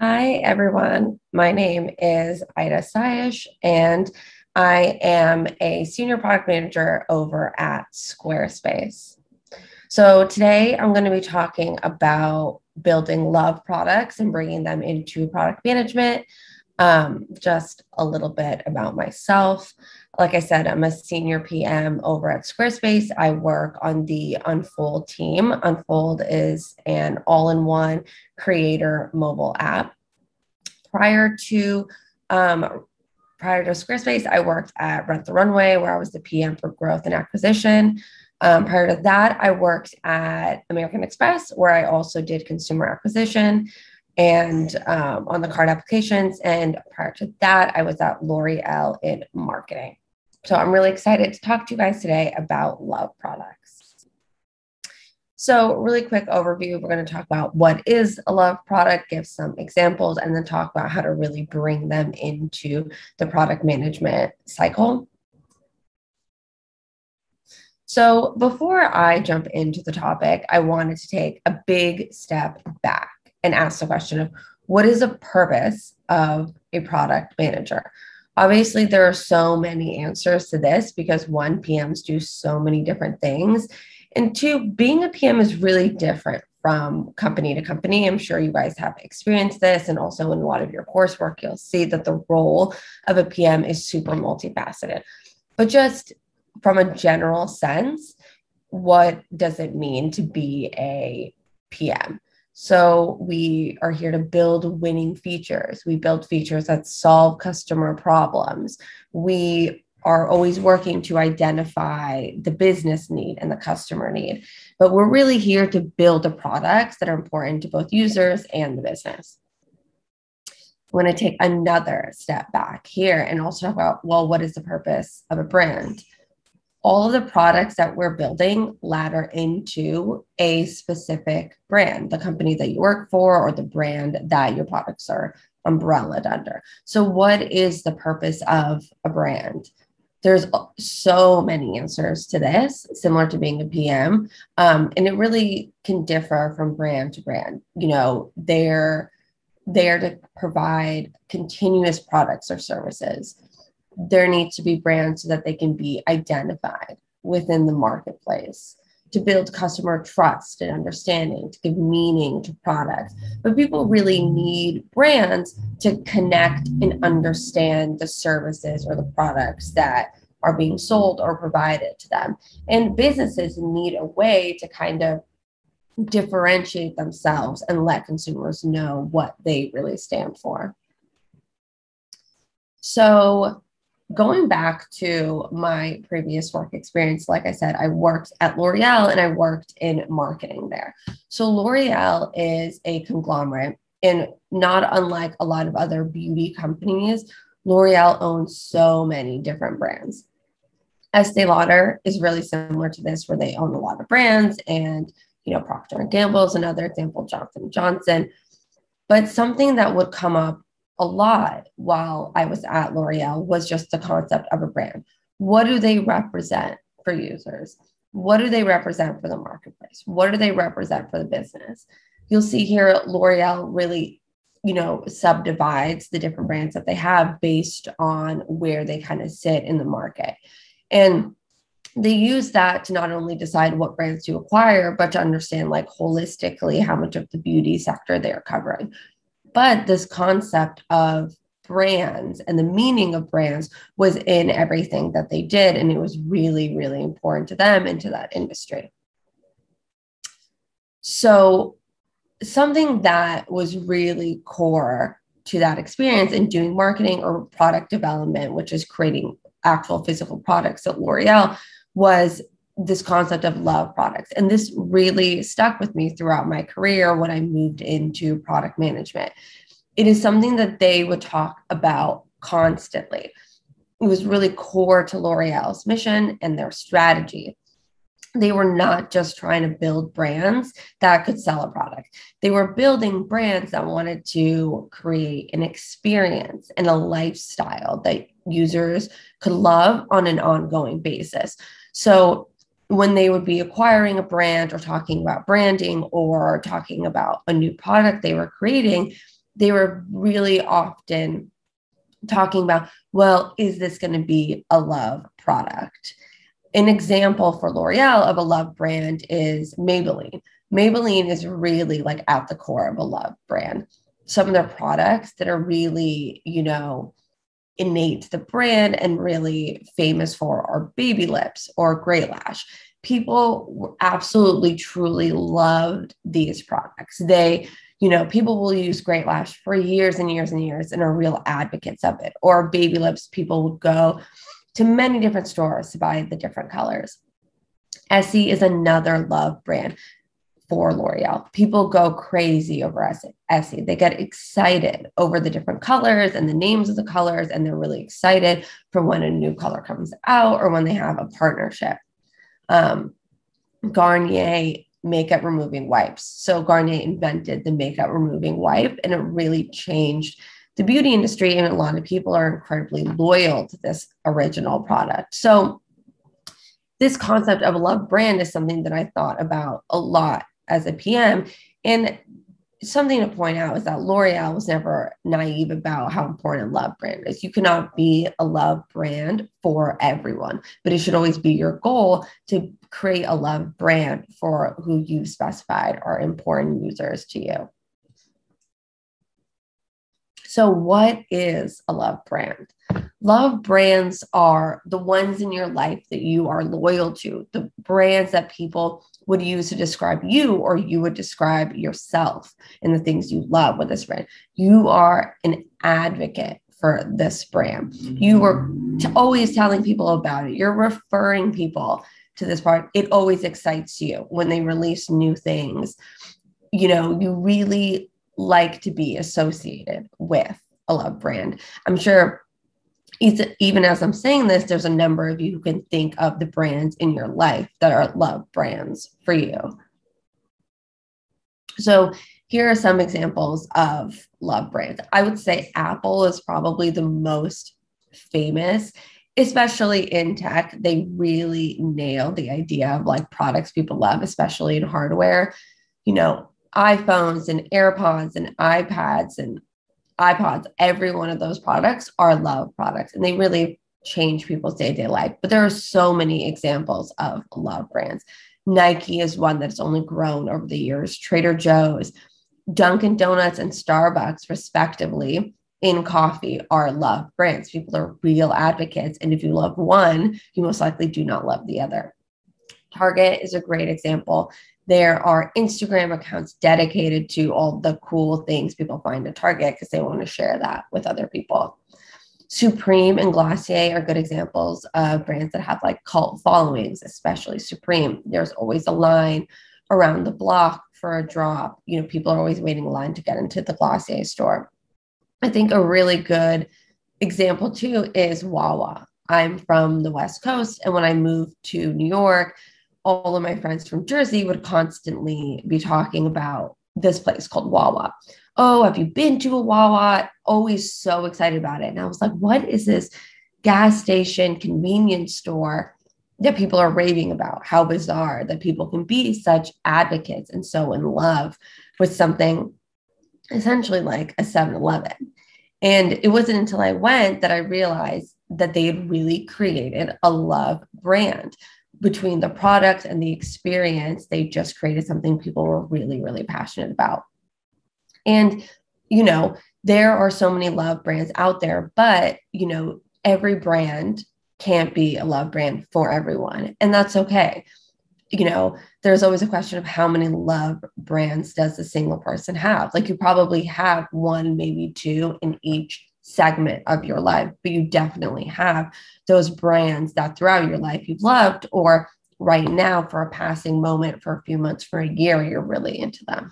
Hi, everyone. My name is Ida Assayesh, and I am a senior product manager over at Squarespace. So, today I'm going to be talking about building love products and bringing them into product management. Um, just a little bit about myself. Like I said, I'm a senior PM over at Squarespace. I work on the Unfold team. Unfold is an all in one creator mobile app. Prior to um, prior to Squarespace, I worked at Rent the Runway, where I was the PM for growth and acquisition. Um, prior to that, I worked at American Express, where I also did consumer acquisition and um, on the card applications. And prior to that, I was at L'Oreal in marketing. So I'm really excited to talk to you guys today about love products. So, really quick overview we're going to talk about what is a love product, give some examples, and then talk about how to really bring them into the product management cycle. So, before I jump into the topic, I wanted to take a big step back and ask the question of what is the purpose of a product manager? Obviously, there are so many answers to this because one, PMs do so many different things. And two, being a PM is really different from company to company. I'm sure you guys have experienced this. And also in a lot of your coursework, you'll see that the role of a PM is super multifaceted. But just from a general sense, what does it mean to be a PM? So we are here to build winning features. We build features that solve customer problems. We are always working to identify the business need and the customer need. But we're really here to build the products that are important to both users and the business. I'm going to take another step back here and also talk about well, what is the purpose of a brand? All of the products that we're building ladder into a specific brand, the company that you work for, or the brand that your products are umbrellaed under. So, what is the purpose of a brand? There's so many answers to this, similar to being a PM, um, and it really can differ from brand to brand. You know, they're there to provide continuous products or services there needs to be brands so that they can be identified within the marketplace to build customer trust and understanding, to give meaning to products. But people really need brands to connect and understand the services or the products that are being sold or provided to them. And businesses need a way to kind of differentiate themselves and let consumers know what they really stand for. So, going back to my previous work experience, like I said, I worked at L'Oreal and I worked in marketing there. So L'Oreal is a conglomerate, and not unlike a lot of other beauty companies, L'Oreal owns so many different brands. Estee Lauder is really similar to this, where they own a lot of brands, and you know Procter and Gamble is another example, Johnson Johnson. But something that would come up a lot while I was at L'Oreal was just the concept of a brand. What do they represent for users? What do they represent for the marketplace? What do they represent for the business? You'll see here L'Oreal really, you know, subdivides the different brands that they have based on where they kind of sit in the market. And they use that to not only decide what brands to acquire, but to understand like holistically how much of the beauty sector they're covering. But this concept of brands and the meaning of brands was in everything that they did. And it was really, really important to them and to that industry. So, something that was really core to that experience in doing marketing or product development, which is creating actual physical products at L'Oreal, was this concept of love products. And this really stuck with me throughout my career when I moved into product management. It is something that they would talk about constantly. It was really core to L'Oreal's mission and their strategy. They were not just trying to build brands that could sell a product. They were building brands that wanted to create an experience and a lifestyle that users could love on an ongoing basis. So when they would be acquiring a brand or talking about branding or talking about a new product they were creating, they were really often talking about, well, is this going to be a love product? An example for L'Oreal of a love brand is Maybelline. Maybelline is really like at the core of a love brand. Some of their products that are really, you know, innate to the brand and really famous for are baby lips or Great Lash. People absolutely truly loved these products. They you know, people will use Great Lash for years and years and years and are real advocates of it. Or Baby Lips, people would go to many different stores to buy the different colors. Essie is another love brand for L'Oreal. People go crazy over Essie. They get excited over the different colors and the names of the colors, and they're really excited for when a new color comes out or when they have a partnership. Um, Garnier makeup removing wipes. So Garnier invented the makeup removing wipe and it really changed the beauty industry. And a lot of people are incredibly loyal to this original product. So this concept of a love brand is something that I thought about a lot as a PM. And something to point out is that L'Oreal was never naive about how important love brand is. You cannot be a love brand for everyone, but it should always be your goal to create a love brand for who you've specified are important users to you. So, what is a love brand? Love brands are the ones in your life that you are loyal to, the brands that people would use to describe you or you would describe yourself and the things you love with this brand. You are an advocate for this brand. You were t- always telling people about it. You're referring people to this part. It always excites you when they release new things. You know, you really like to be associated with a love brand. I'm sure even as I'm saying this, there's a number of you who can think of the brands in your life that are love brands for you. So here are some examples of love brands. I would say Apple is probably the most famous, especially in tech. They really nail the idea of like products people love, especially in hardware. You know, iPhones and AirPods and iPads and iPods, every one of those products are love products and they really change people's day to day life. But there are so many examples of love brands. Nike is one that's only grown over the years, Trader Joe's, Dunkin' Donuts, and Starbucks, respectively, in coffee are love brands. People are real advocates. And if you love one, you most likely do not love the other. Target is a great example. There are Instagram accounts dedicated to all the cool things people find at Target because they want to share that with other people. Supreme and Glossier are good examples of brands that have like cult followings, especially Supreme. There's always a line around the block for a drop. You know, people are always waiting in line to get into the Glossier store. I think a really good example too is Wawa. I'm from the West Coast, and when I moved to New York, all of my friends from Jersey would constantly be talking about this place called Wawa. Oh, have you been to a Wawa? Always so excited about it. And I was like, what is this gas station convenience store that people are raving about? How bizarre that people can be such advocates and so in love with something essentially like a 7 Eleven. And it wasn't until I went that I realized that they had really created a love brand between the product and the experience, they just created something people were really, really passionate about. And, you know, there are so many love brands out there, but, you know, every brand can't be a love brand for everyone. And that's okay. You know, there's always a question of how many love brands does a single person have? Like you probably have one, maybe two in each segment of your life, but you definitely have those brands that throughout your life you've loved, or right now for a passing moment, for a few months, for a year, you're really into them.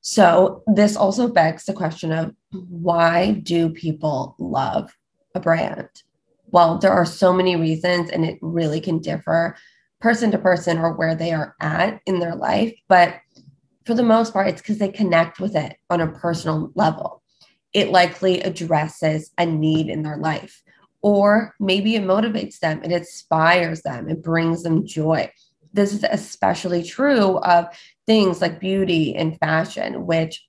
So, this also begs the question of why do people love a brand? Well, there are so many reasons, and it really can differ person to person or where they are at in their life. But for the most part, it's because they connect with it on a personal level it likely addresses a need in their life. Or maybe it motivates them, it inspires them, it brings them joy. This is especially true of things like beauty and fashion, which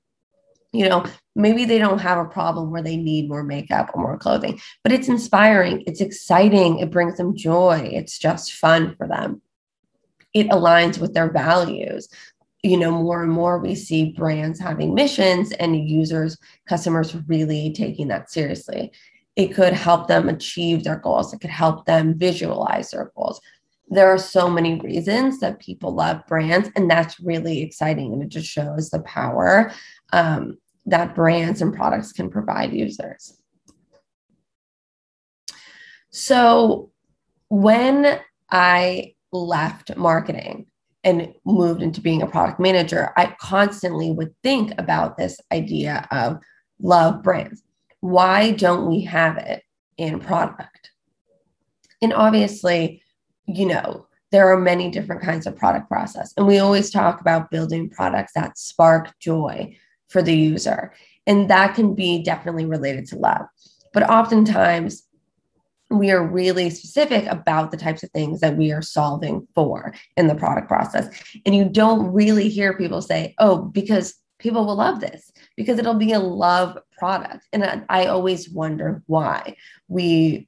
you know, maybe they don't have a problem where they need more makeup or more clothing, but it's inspiring, it's exciting, it brings them joy, it's just fun for them. It aligns with their values. You know, more and more we see brands having missions and users, customers really taking that seriously. It could help them achieve their goals, it could help them visualize their goals. There are so many reasons that people love brands, and that's really exciting. And it just shows the power um, that brands and products can provide users. So when I left marketing and moved into being a product manager, I constantly would think about this idea of love brands. Why don't we have it in product? And obviously, you know, there are many different kinds of product process. And we always talk about building products that spark joy, for the user. And that can be definitely related to love. But oftentimes, we are really specific about the types of things that we are solving for in the product process. And you don't really hear people say, oh, because people will love this, because it'll be a love product. And I, always wonder why we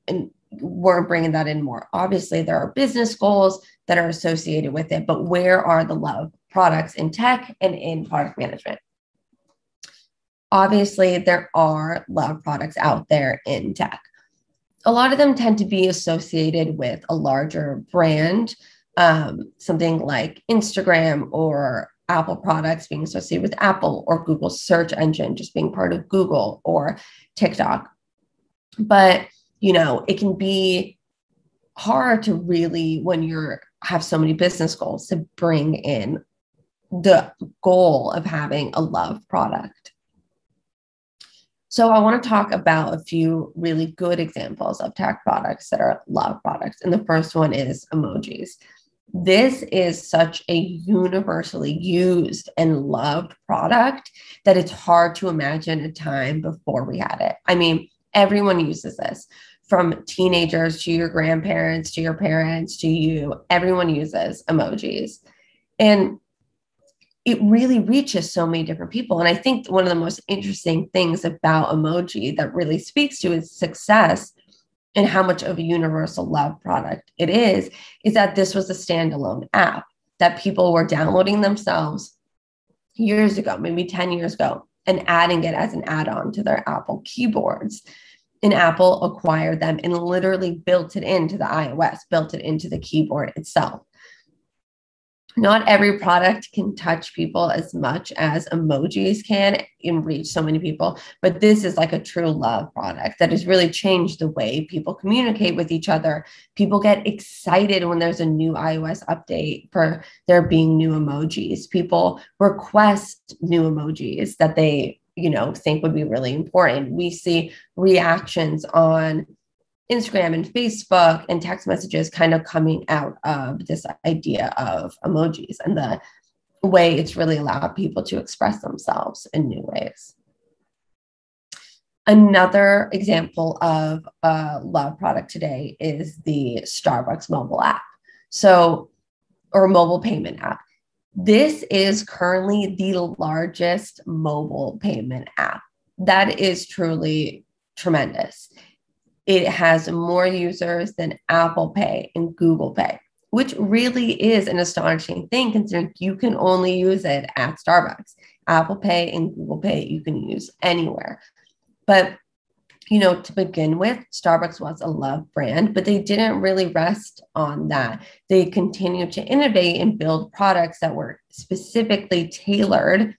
weren't bringing that in more. Obviously, there are business goals that are associated with it, but where are the love products in tech and in product management? obviously there are love products out there in tech. A lot of them tend to be associated with a larger brand, um, something like Instagram or Apple products being associated with Apple or Google search engine just being part of Google or TikTok. But, you know, it can be hard to really, when you're have so many business goals, to bring in the goal of having a love product. So I want to talk about a few really good examples of tech products that are love products. And the first one is emojis. This is such a universally used and loved product that it's hard to imagine a time before we had it. I mean, everyone uses this from teenagers to your grandparents to your parents to you. Everyone uses emojis. And it really reaches so many different people. And I think one of the most interesting things about emoji that really speaks to its success and how much of a universal love product it is, is that this was a standalone app that people were downloading themselves years ago, maybe 10 years ago, and adding it as an add on to their Apple keyboards. And Apple acquired them and literally built it into the iOS, built it into the keyboard itself not every product can touch people as much as emojis can and reach so many people but this is like a true love product that has really changed the way people communicate with each other. People get excited when there's a new ios update for there being new emojis. People request new emojis that they you know think would be really important. We see reactions on Instagram and Facebook and text messages kind of coming out of this idea of emojis and the way it's really allowed people to express themselves in new ways. Another example of a love product today is the Starbucks mobile app. So, or mobile payment app. This is currently the largest mobile payment app. That is truly tremendous it has more users than Apple Pay and Google Pay, which really is an astonishing thing considering you can only use it at Starbucks. Apple Pay and Google Pay you can use anywhere. But you know, to begin with, Starbucks was a love brand, but they didn't really rest on that. They continued to innovate and build products that were specifically tailored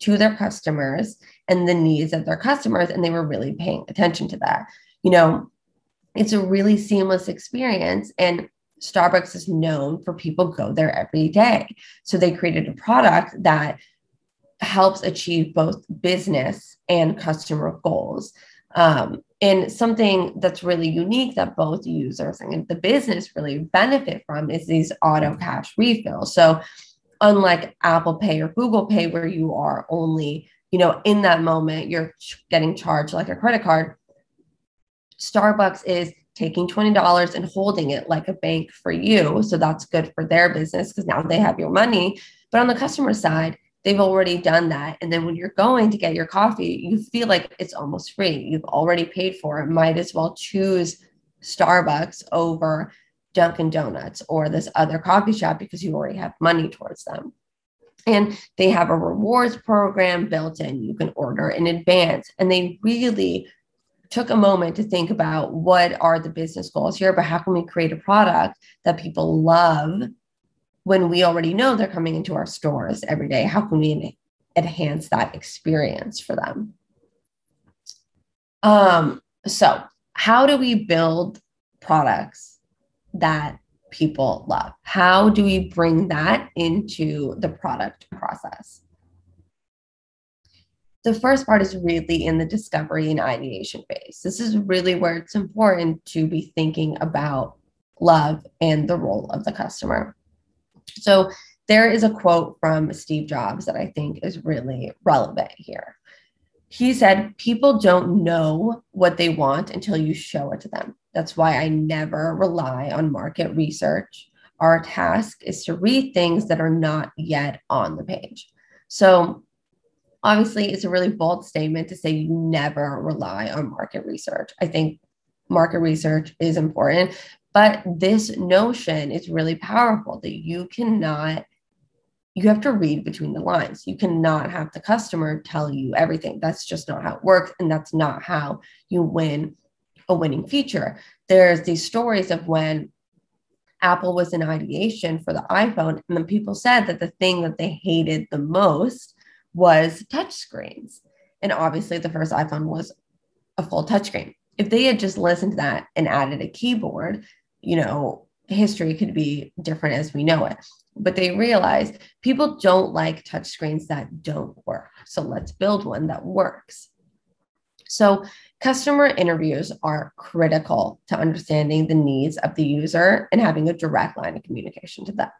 to their customers and the needs of their customers. And they were really paying attention to that you know, it's a really seamless experience. And Starbucks is known for people go there every day. So they created a product that helps achieve both business and customer goals. Um, and something that's really unique that both users and the business really benefit from is these auto cash refills. So, unlike Apple Pay or Google Pay, where you are only, you know, in that moment, you're getting charged like a credit card, Starbucks is taking $20 and holding it like a bank for you. So that's good for their business because now they have your money. But on the customer side, they've already done that. And then when you're going to get your coffee, you feel like it's almost free. You've already paid for it. Might as well choose Starbucks over Dunkin' Donuts or this other coffee shop because you already have money towards them. And they have a rewards program built in. You can order in advance. And they really took a moment to think about what are the business goals here, but how can we create a product that people love when we already know they're coming into our stores every day? How can we enhance that experience for them? Um, so, how do we build products that people love? How do we bring that into the product process? The first part is really in the discovery and ideation phase. This is really where it's important to be thinking about love and the role of the customer. So, there is a quote from Steve Jobs that I think is really relevant here. He said, People don't know what they want until you show it to them. That's why I never rely on market research. Our task is to read things that are not yet on the page. So, obviously, it's a really bold statement to say you never rely on market research. I think market research is important, but this notion is really powerful that you cannot you have to read between the lines. You cannot have the customer tell you everything. That's just not how it works. And that's not how you win a winning feature. There's these stories of when Apple was in ideation for the iPhone, and then people said that the thing that they hated the most was touchscreens. And obviously, the first iPhone was a full touchscreen. If they had just listened to that and added a keyboard, you know, history could be different as we know it. But they realized people don't like touchscreens that don't work. So let's build one that works. So Customer interviews are critical to understanding the needs of the user and having a direct line of communication to them.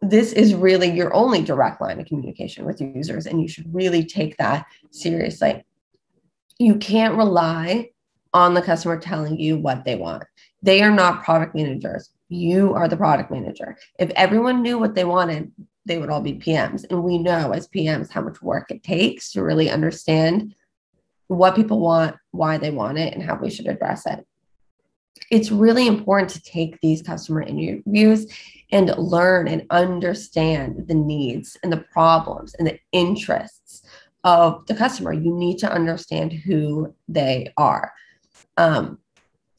This is really your only direct line of communication with users, and you should really take that seriously. You can't rely on the customer telling you what they want. They are not product managers. You are the product manager. If everyone knew what they wanted, they would all be PMs. And we know as PMs how much work it takes to really understand what people want, why they want it, and how we should address it. It's really important to take these customer interviews and learn and understand the needs and the problems and the interests of the customer. You need to understand who they are. Um,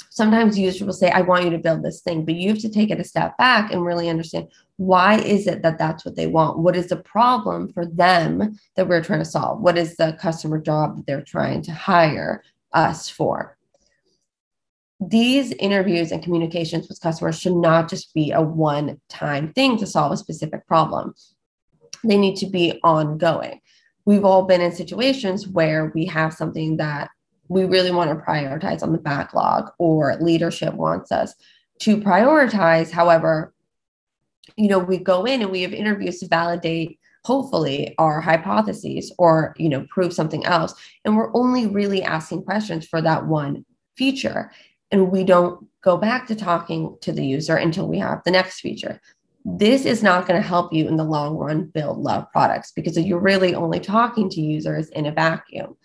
sometimes users will say, I want you to build this thing, but you have to take it a step back and really understand why is it that that's what they want? What is the problem for them that we're trying to solve? What is the customer job that they're trying to hire us for? These interviews and communications with customers should not just be a one time thing to solve a specific problem. They need to be ongoing. We've all been in situations where we have something that we really want to prioritize on the backlog or leadership wants us to prioritize. However, you know, we go in and we have interviews to validate hopefully our hypotheses or you know prove something else and we're only really asking questions for that one feature and we don't go back to talking to the user until we have the next feature this is not going to help you in the long run build love products because you're really only talking to users in a vacuum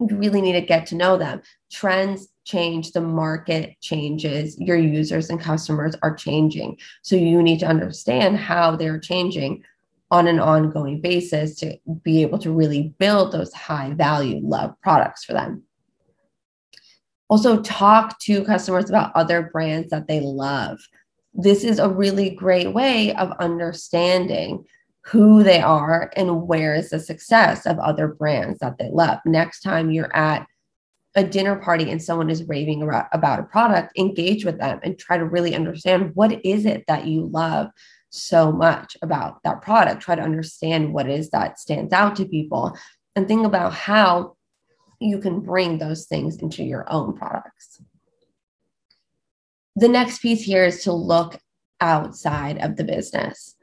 you really need to get to know them. Trends change, the market changes, your users and customers are changing. So you need to understand how they're changing on an ongoing basis to be able to really build those high value love products for them. Also, talk to customers about other brands that they love. This is a really great way of understanding who they are and where is the success of other brands that they love. Next time you're at a dinner party and someone is raving about a product, engage with them and try to really understand what is it that you love so much about that product. Try to understand what is that stands out to people and think about how you can bring those things into your own products. The next piece here is to look outside of the business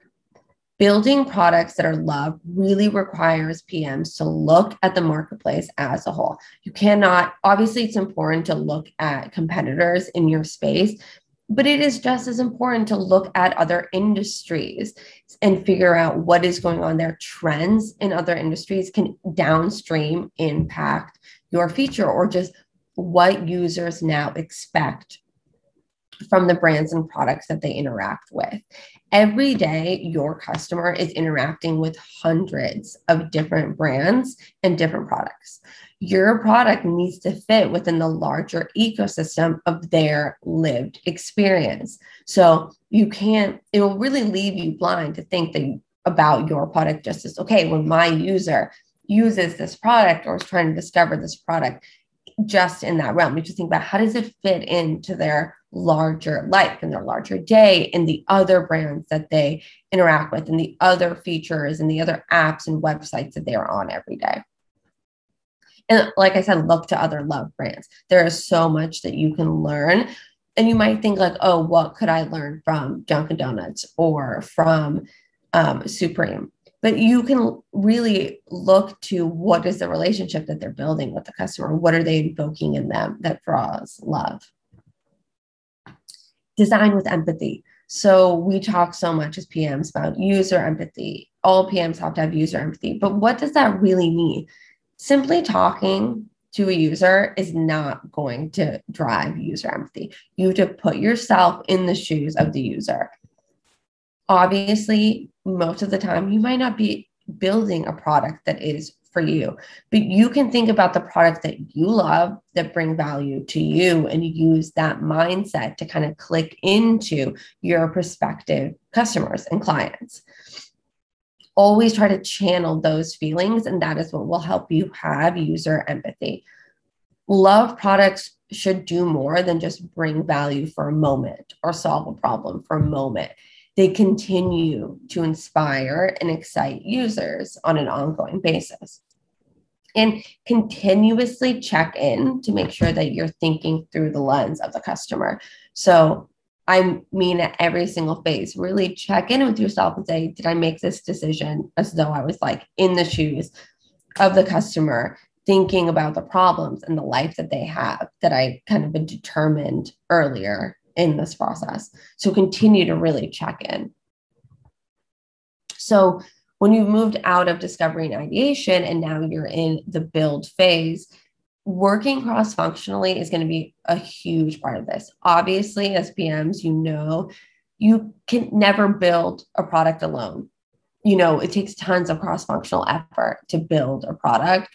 building products that are loved really requires PMs to look at the marketplace as a whole. You cannot, obviously, it's important to look at competitors in your space, but it is just as important to look at other industries and figure out what is going on there. Trends in other industries can downstream impact your feature or just what users now expect from the brands and products that they interact with. Every day, your customer is interacting with hundreds of different brands and different products your product needs to fit within the larger ecosystem of their lived experience. So you can't, it will really leave you blind to think that about your product just as okay, when my user uses this product or is trying to discover this product just in that realm. You just think about how does it fit into their larger life and their larger day and the other brands that they interact with and the other features and the other apps and websites that they are on every day. And like I said, look to other love brands. There is so much that you can learn. And you might think, like, oh, what could I learn from Dunkin' Donuts or from um, Supreme? But you can really look to what is the relationship that they're building with the customer? What are they invoking in them that draws love? Design with empathy. So we talk so much as PMs about user empathy. All PMs have to have user empathy. But what does that really mean? Simply talking to a user is not going to drive user empathy. You have to put yourself in the shoes of the user. Obviously, most of the time, you might not be building a product that is for you, but you can think about the product that you love that bring value to you and use that mindset to kind of click into your prospective customers and clients always try to channel those feelings, and that is what will help you have user empathy. Love products should do more than just bring value for a moment or solve a problem for a moment. They continue to inspire and excite users on an ongoing basis. And continuously check in to make sure that you're thinking through the lens of the customer. So, I mean, at every single phase, really check in with yourself and say, did I make this decision as though I was like in the shoes of the customer, thinking about the problems and the life that they have that I kind of been determined earlier in this process. So continue to really check in. So when you've moved out of discovery and ideation and now you're in the build phase, working cross functionally is going to be a huge part of this. Obviously, as PMs, you know, you can never build a product alone. You know, it takes tons of cross functional effort to build a product.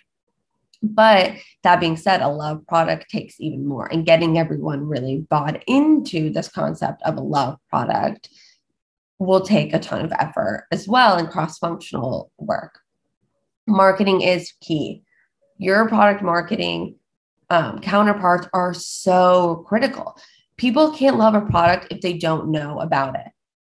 But that being said, a love product takes even more, and getting everyone really bought into this concept of a love product will take a ton of effort as well and cross functional work. Marketing is key your product marketing um, counterparts are so critical. People can't love a product if they don't know about it,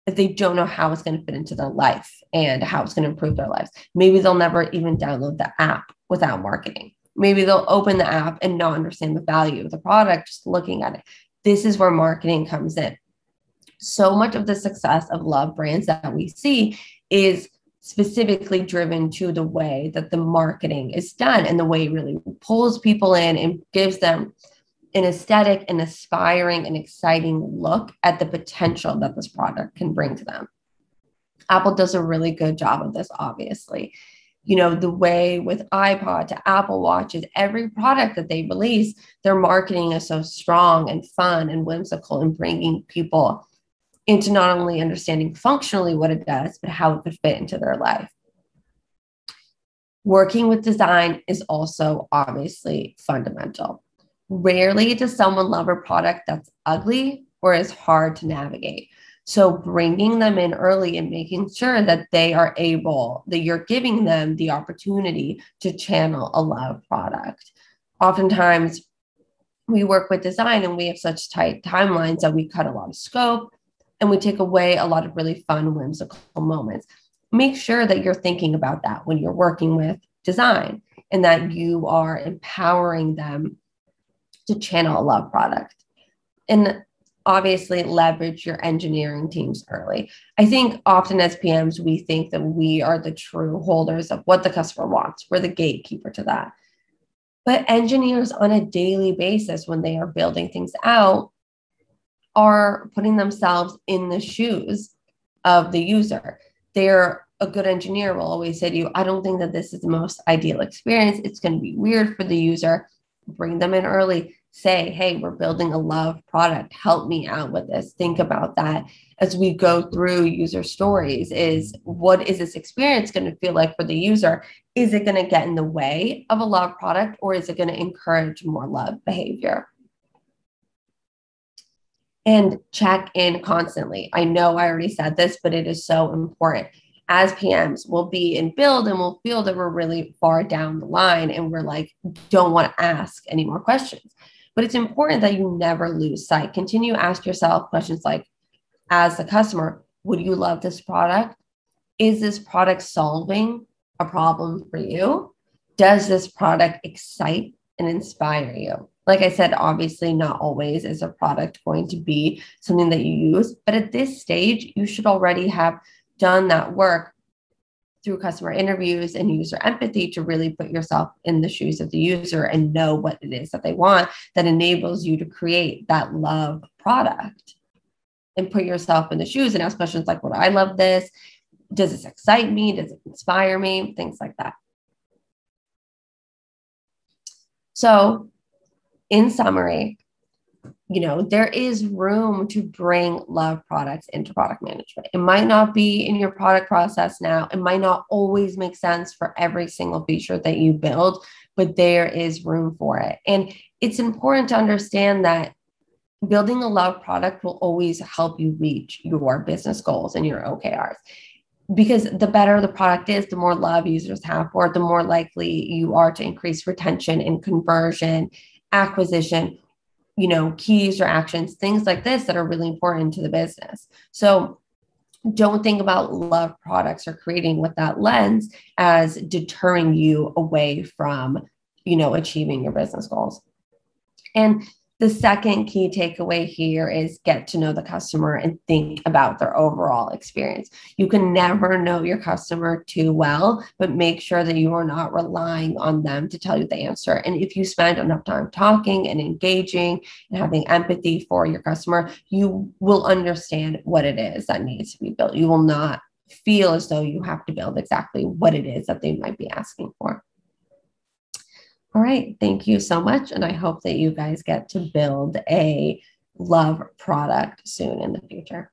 if they don't know how it's going to fit into their life and how it's going to improve their lives. Maybe they'll never even download the app without marketing. Maybe they'll open the app and not understand the value of the product just looking at it. This is where marketing comes in. So much of the success of love brands that we see is specifically driven to the way that the marketing is done and the way it really pulls people in and gives them an aesthetic and aspiring and exciting look at the potential that this product can bring to them. Apple does a really good job of this, obviously. You know, the way with iPod to Apple Watches, every product that they release, their marketing is so strong and fun and whimsical and bringing people into not only understanding functionally what it does, but how it could fit into their life. Working with design is also obviously fundamental. Rarely does someone love a product that's ugly or is hard to navigate. So, bringing them in early and making sure that they are able, that you're giving them the opportunity to channel a love product. Oftentimes, we work with design and we have such tight timelines that we cut a lot of scope and we take away a lot of really fun, whimsical moments. Make sure that you're thinking about that when you're working with design and that you are empowering them to channel a love product. And obviously leverage your engineering teams early. I think often as PMs, we think that we are the true holders of what the customer wants. We're the gatekeeper to that. But engineers on a daily basis, when they are building things out, are putting themselves in the shoes of the user. They're a good engineer will always say to you, I don't think that this is the most ideal experience. It's going to be weird for the user. Bring them in early. Say, hey, we're building a love product. Help me out with this. Think about that as we go through user stories is what is this experience going to feel like for the user? Is it going to get in the way of a love product or is it going to encourage more love behavior? And check in constantly. I know I already said this, but it is so important as PMs, we'll be in build and we'll feel that we're really far down the line and we're like, don't want to ask any more questions. But it's important that you never lose sight. Continue ask yourself questions like, as the customer, would you love this product? Is this product solving a problem for you? Does this product excite and inspire you? Like I said, obviously, not always is a product going to be something that you use, but at this stage, you should already have done that work through customer interviews and user empathy to really put yourself in the shoes of the user and know what it is that they want that enables you to create that love product and put yourself in the shoes and ask questions like, Would I love this? Does this excite me? Does it inspire me? Things like that. So, in summary, you know, there is room to bring love products into product management. It might not be in your product process now. It might not always make sense for every single feature that you build, but there is room for it. And it's important to understand that building a love product will always help you reach your business goals and your OKRs. Because the better the product is, the more love users have for it, the more likely you are to increase retention and conversion, acquisition, you know, keys or actions, things like this that are really important to the business. So don't think about love products or creating with that lens as deterring you away from, you know, achieving your business goals. And the second key takeaway here is get to know the customer and think about their overall experience. You can never know your customer too well, but make sure that you are not relying on them to tell you the answer. And if you spend enough time talking and engaging and having empathy for your customer, you will understand what it is that needs to be built. You will not feel as though you have to build exactly what it is that they might be asking for. All right. Thank you so much. And I hope that you guys get to build a love product soon in the future.